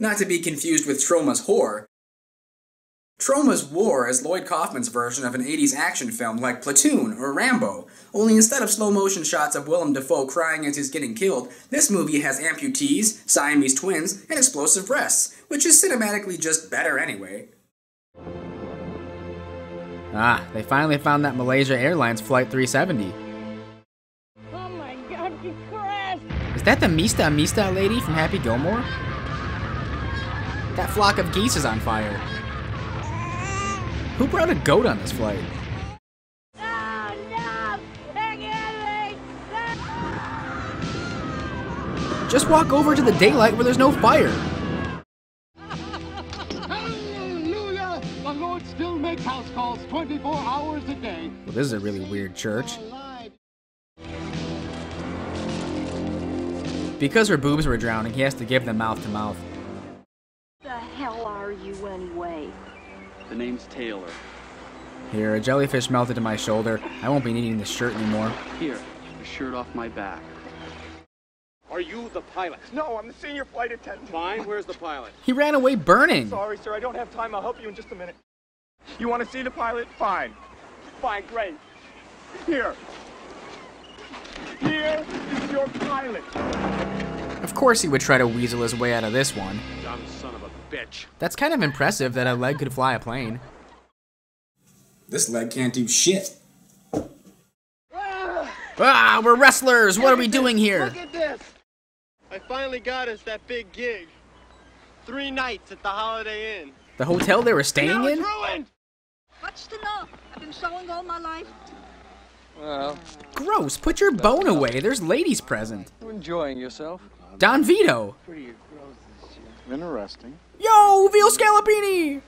not to be confused with Troma's Whore. Troma's War is Lloyd Kaufman's version of an 80s action film like Platoon or Rambo, only instead of slow motion shots of Willem Dafoe crying as he's getting killed, this movie has amputees, Siamese twins, and explosive breasts, which is cinematically just better anyway. Ah, they finally found that Malaysia Airlines Flight 370. Oh my god, you crashed! Is that the Mista Mista lady from Happy Gilmore? That flock of geese is on fire. Who brought a goat on this flight? No! They're getting me! Just walk over to the daylight where there's no fire. Hallelujah! The Lord still makes house calls 24 hours a day. Well, this is a really weird church. Because her boobs were drowning, he has to give them mouth to mouth. the hell are you anyway? The name's Taylor. Here, a jellyfish melted to my shoulder. I won't be needing this shirt anymore. Here, the shirt off my back. Are you the pilot? No, I'm the senior flight attendant. Fine, where's the pilot? He ran away burning. Sorry, sir, I don't have time. I'll help you in just a minute. You want to see the pilot? Fine. Fine, great. Here. Here is your pilot. Of course he would try to weasel his way out of this one. Dumb son of a bitch. That's kind of impressive that a leg could fly a plane. This leg can't do shit. Ah, we're wrestlers! What are we doing here? Look at this! I finally got us that big gig. Three nights at the Holiday Inn. The hotel they were staying Now it's in? ruined! What's to know? I've been sewing all my life. Well, Gross, put your bone away. There's ladies present. you enjoying yourself? Don Vito. Interesting. Yo, veal scallopini!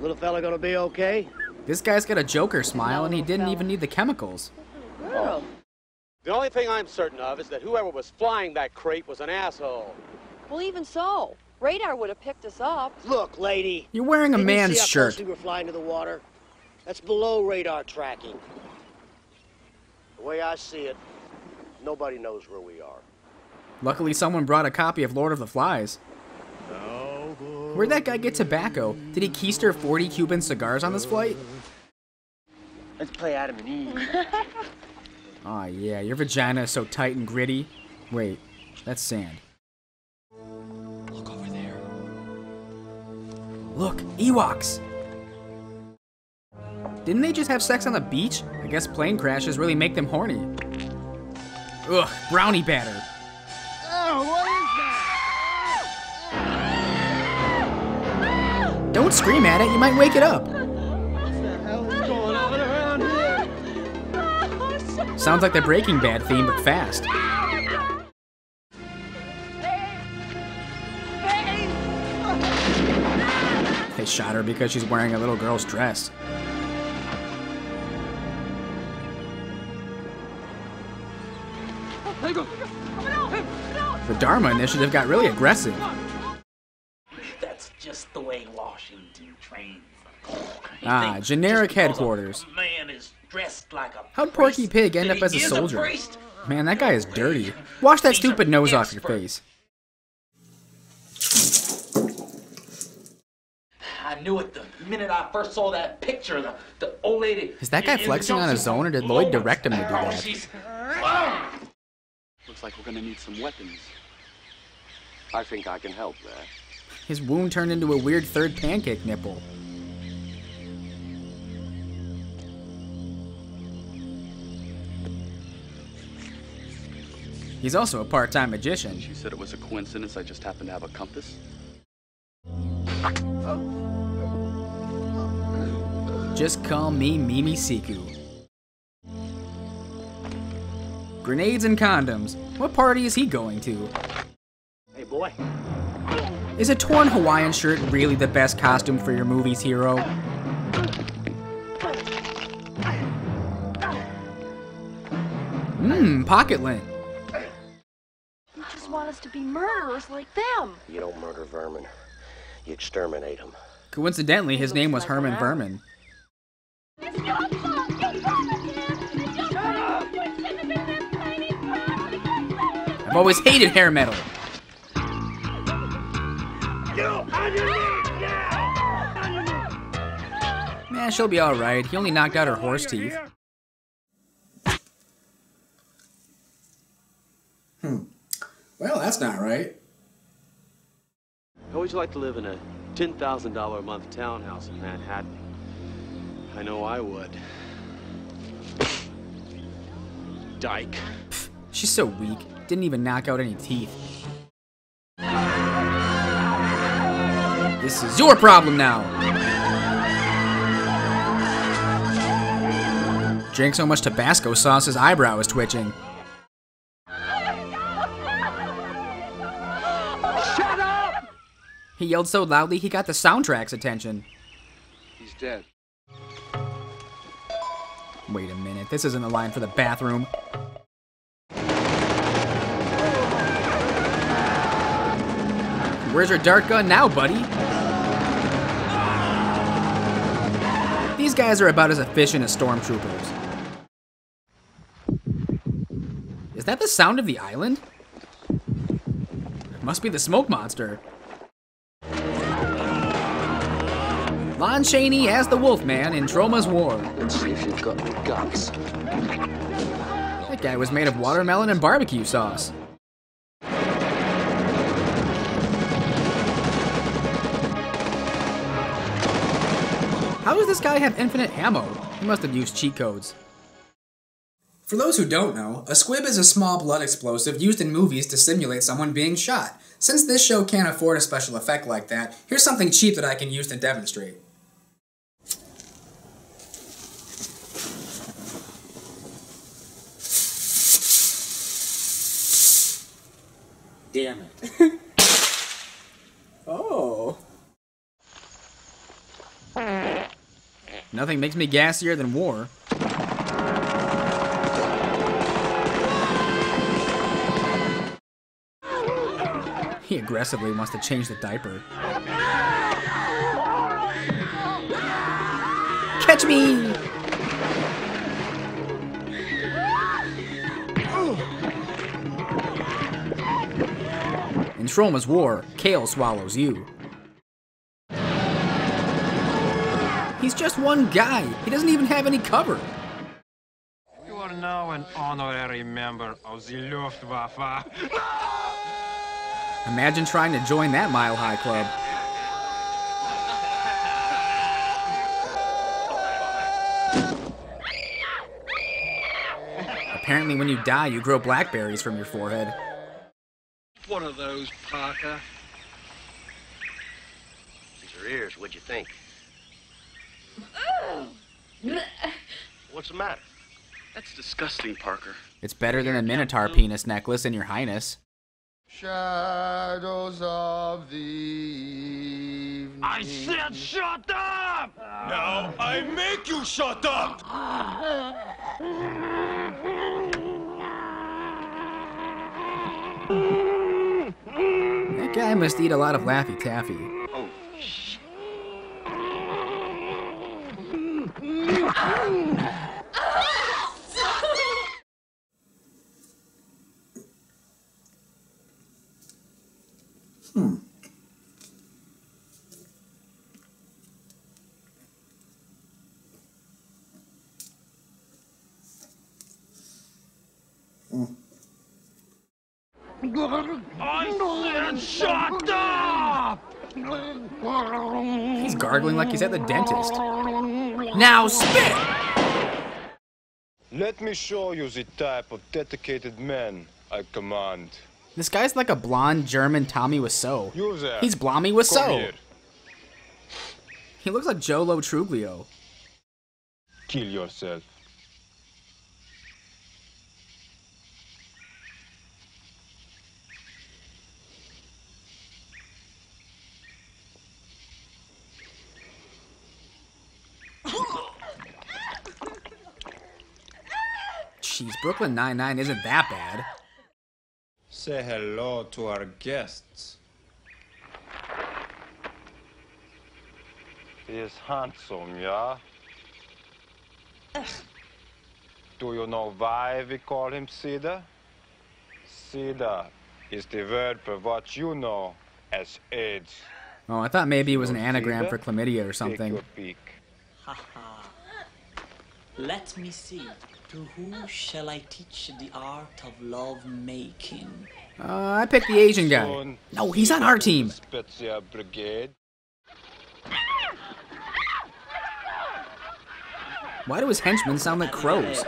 Little fella gonna be okay? This guy's got a Joker smile and he didn't even need the chemicals. The only thing I'm certain of is that whoever was flying that crate was an asshole. Well, even so, radar would have picked us up. Look, lady. You're wearing a didn't you man's see how shirt. close we were flying to the water? That's below radar tracking. The way I see it, nobody knows where we are. Luckily, someone brought a copy of Lord of the Flies. Where'd that guy get tobacco? Did he keister 40 Cuban cigars on this flight? Let's play Adam and Eve. Aw, ah, yeah, your vagina is so tight and gritty. Wait, that's sand. Look over there. Look, Ewoks! Didn't they just have sex on the beach? I guess plane crashes really make them horny. Ugh, brownie batter. Don't scream at it, you might wake it up. Sounds like the Breaking Bad theme, but fast. They shot her because she's wearing a little girl's dress. The Dharma Initiative got really aggressive. Ah, generic headquarters. A man is dressed like a How'd Porky Pig end up as a soldier? priest. Man, that guy is dirty. Wash that He's stupid nose off your face. I knew it the minute I first saw that picture. The, the old lady. Is that guy flexing on his own, or did Lloyd direct him to do oh, that? she's- oh. Looks like we're gonna need some weapons. I think I can help there. His wound turned into a weird third pancake nipple. He's also a part-time magician. She said it was a coincidence I just happened to have a compass. Just call me Mimi Siku. Grenades and condoms. What party is he going to? Hey, boy. Is a torn Hawaiian shirt really the best costume for your movie's hero? Mmm, pocket lint. To be murderers like them. You don't murder vermin. You exterminate them. Coincidentally, his name was Herman Vermin. It's your fault! You promised him! It's your fault! You shouldn't have been that tiny I've always hated hair metal. Man, she'll be alright. He only knocked out her horse teeth. Well, that's not right. How would you like to live in a $10,000 a month townhouse in Manhattan? I know I would. Dyke. She's so weak. Didn't even knock out any teeth. This is your problem now. Drank so much Tabasco sauce his eyebrow is twitching. He yelled so loudly he got the soundtrack's attention. He's dead. Wait a minute, this isn't a line for the bathroom. Where's your dart gun now, buddy? These guys are about as efficient as stormtroopers. Is that the sound of the island? It must be the smoke monster. Lon Chaney as the Wolfman in Troma's War. Let's see if you've got the guts. That guy was made of watermelon and barbecue sauce. How does this guy have infinite ammo? He must have used cheat codes. For those who don't know, a squib is a small blood explosive used in movies to simulate someone being shot. Since this show can't afford a special effect like that, here's something cheap that I can use to demonstrate. Damn it. Oh. Nothing makes me gassier than war. He aggressively wants to change the diaper. Catch me! In Troma's war, Kale swallows you. He's just one guy. He doesn't even have any cover. You are now an honorary member of the Luftwaffe. Imagine trying to join that Mile High Club. Apparently, when you die, you grow blackberries from your forehead. One of those, Parker. These are ears. What'd you think? What's the matter? That's disgusting, Parker. It's better than a Minotaur penis necklace in your highness. Shadows of the evening. I said shut up! Now I make you shut up! That guy must eat a lot of Laffy Taffy. Hmm. I said shut up! He's gargling like he's at the dentist. Now spit! Let me show you the type of dedicated men I command. This guy's like a blonde German Tommy Wiseau. You there. He's Blommy Wiseau. He looks like Joe Lo Truglio. Kill yourself. Jeez, Brooklyn Nine-Nine isn't that bad. Say hello to our guests. He is handsome, yeah? Do you know why we call him Sida? Sida is the word for what you know as AIDS. Oh, I thought maybe it was an anagram for chlamydia or something. Take your peek. Haha. Let me see. To who shall I teach the art of love making? Uh, I picked the Asian guy. No, he's on our team. Spezia Brigade. Why do his henchmen sound like crows?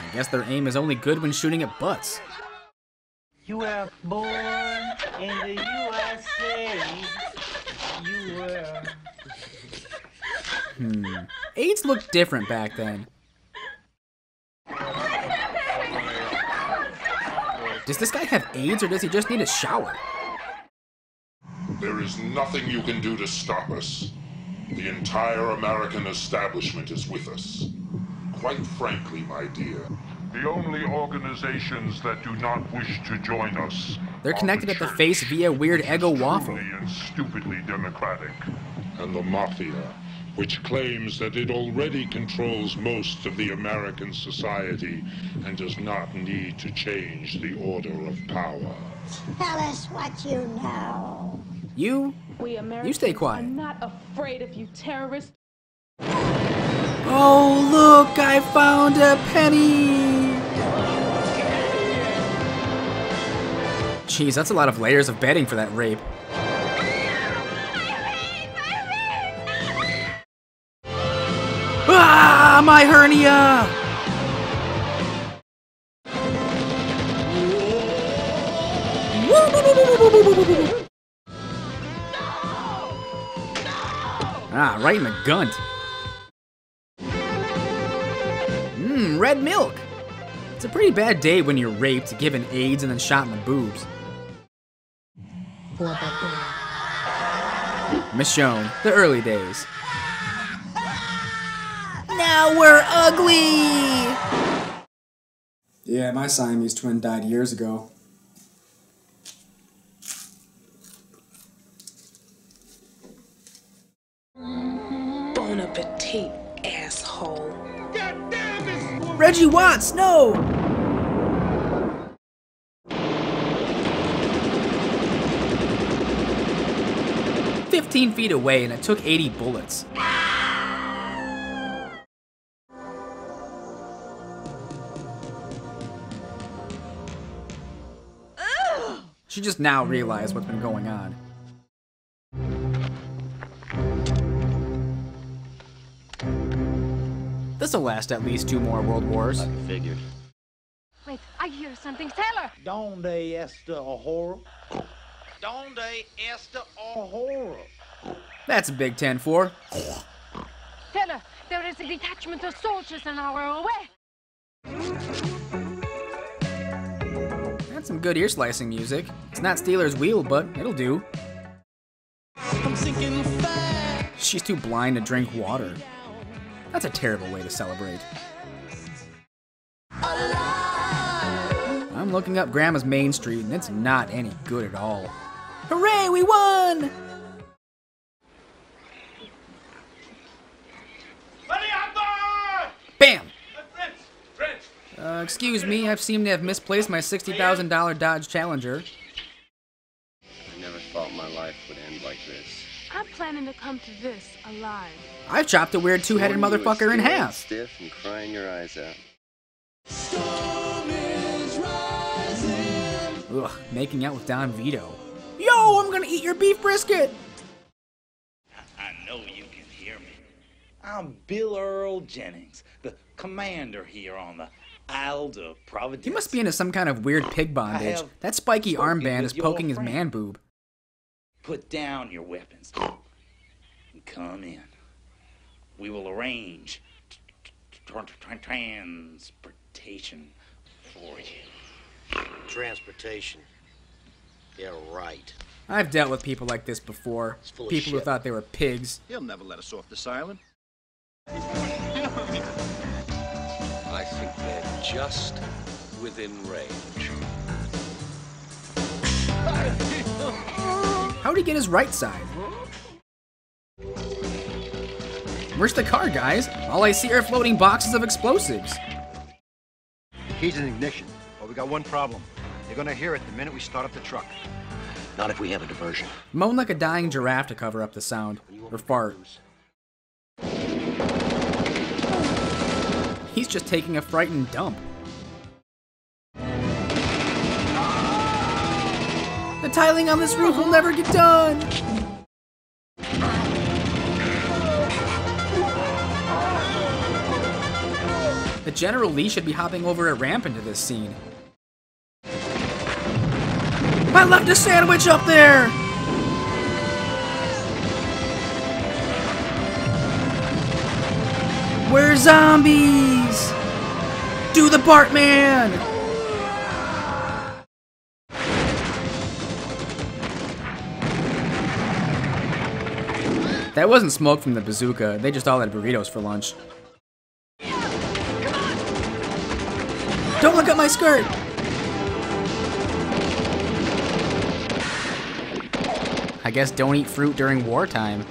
I guess their aim is only good when shooting at butts. You were born in the USA. You were. Hmm. AIDS looked different back then. Does this guy have AIDS or does he just need a shower? There is nothing you can do to stop us. The entire American establishment is with us. Quite frankly, my dear, The only organizations that do not wish to join us They're connected at the face via weird Eggo waffle. and stupidly democratic. and the Mafia, which claims that it already controls most of the American society and does not need to change the order of power. Tell us what you know. You? We Americans stay quiet. I'm not afraid of you terrorists. Oh, look, I found a penny! Jeez, that's a lot of layers of bedding for that rape. Ah, my hernia! Ah, right in the gunt. Mmm, red milk. It's a pretty bad day when you're raped, given AIDS, and then shot in the boobs. Michonne, the early days. Now we're ugly! Yeah, my Siamese twin died years ago. Bon appetit, asshole. Reggie Watts, no! Fifteen feet away, and it took 80 bullets. She just now realized what's been going on. This'll last at least two more world wars. Figured. Wait, I hear something. Taylor! Donde esta a horror? Donde esta a horror? That's a Big Ten for. Taylor, there is a detachment of soldiers an hour away. That's some good ear slicing music. It's not Stealers Wheel, but it'll do. She's too blind to drink water. That's a terrible way to celebrate. I'm looking up Grandma's Main Street, and it's not any good at all. Hooray, we won! Uh, excuse me, I've seemed to have misplaced my $60,000 Dodge Challenger. I never thought my life would end like this. I'm planning to come to this alive. I've chopped a weird two-headed motherfucker in was feeling half. Stiff and crying your eyes out. Ugh, making out with Don Vito. Yo, I'm gonna eat your beef brisket! I know you can hear me. I'm Bill Earl Jennings, the commander here on the Isle of Providence. He must be into some kind of weird pig bondage. That spiky armband is poking his man boob. Put down your weapons and come in. We will arrange tr- tr- tr- transportation for you. Transportation. Yeah, right. I've dealt with people like this before. People who thought they were pigs. He'll never let us off this island. Just within range. How'd he get his right side? Where's the car, guys? All I see are floating boxes of explosives. Keys in ignition. Well, we got one problem. You're gonna hear it the minute we start up the truck. Not if we have a diversion. Moan like a dying giraffe to cover up the sound. Or fart. He's just taking a frightened dump. The tiling on this roof will never get done! The General Lee should be hopping over a ramp into this scene. I left a sandwich up there! We're zombies! Do the Bartman! That wasn't smoke from the bazooka, they just all had burritos for lunch. Don't look at my skirt! I guess don't eat fruit during wartime.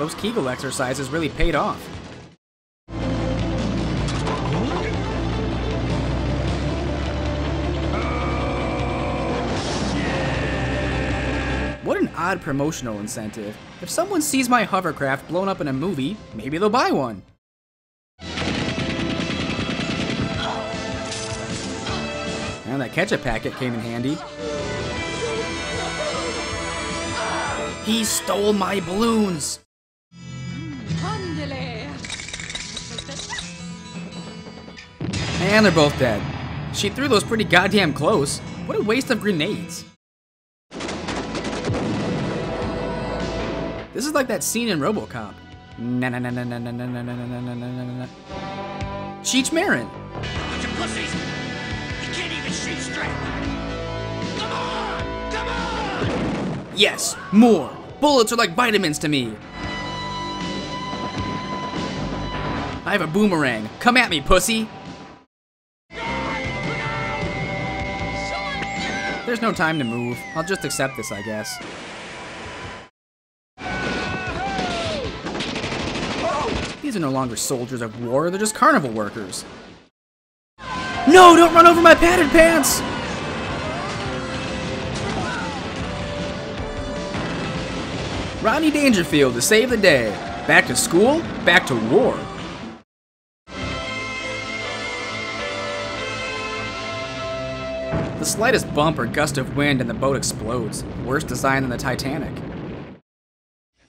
Those Kegel exercises really paid off. What an odd promotional incentive. If someone sees my hovercraft blown up in a movie, maybe they'll buy one. And that ketchup packet came in handy. He stole my balloons! And they're both dead. She threw those pretty goddamn close. What a waste of grenades. This is like that scene in RoboCop. Na na na na na na na na na na na na na na. Cheech Marin. Bunch of pussies! You can't even shoot straight! Come on! Come on! Yes, more. Bullets are like vitamins to me. I have a boomerang. Come at me, pussy. There's no time to move. I'll just accept this, I guess. These are no longer soldiers of war, they're just carnival workers. No, don't run over my padded pants! Rodney Dangerfield to save the day. Back to school, back to war. The slightest bump or gust of wind and the boat explodes. Worse design than the Titanic.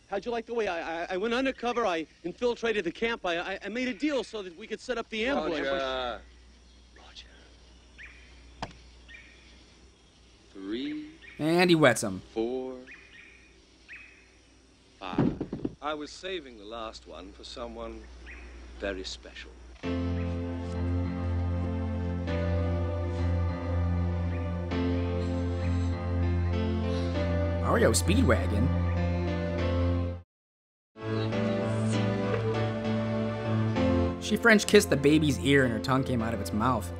How'd you like the way I, I, I went undercover? I infiltrated the camp. I, I, I made a deal so that we could set up the ambush. Roger. Three, And he wets him. four, five. I was saving the last one for someone very special. Mario Speedwagon. She French kissed the baby's ear and her tongue came out of its mouth.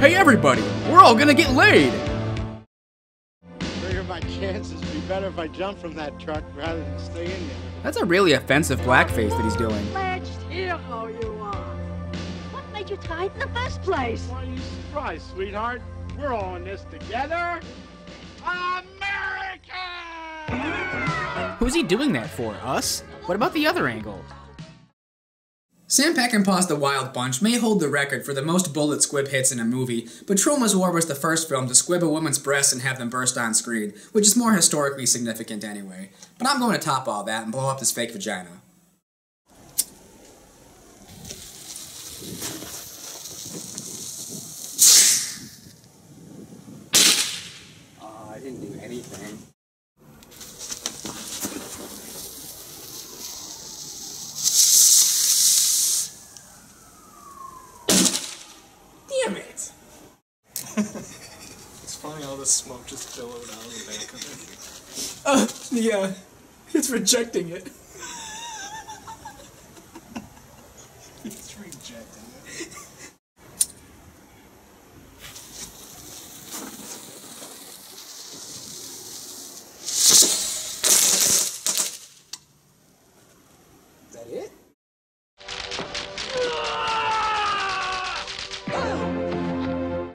Hey everybody, we're all gonna get laid! Figure my chances be better if I jumped from that truck rather than stay in there. That's a really offensive blackface that he's doing. Made you try it in the first place? Why are you surprised, sweetheart? We're all in this together. America! Who's he doing that for? Us? What about the other angle? Sam Peckinpah's The Wild Bunch may hold the record for the most bullet squib hits in a movie, but Troma's War was the first film to squib a woman's breasts and have them burst on screen, which is more historically significant anyway. But I'm going to top all that and blow up this fake vagina. Oh, I didn't do anything. Damn it! It's funny how the smoke just out of the back of it. Uh, yeah, it's rejecting it.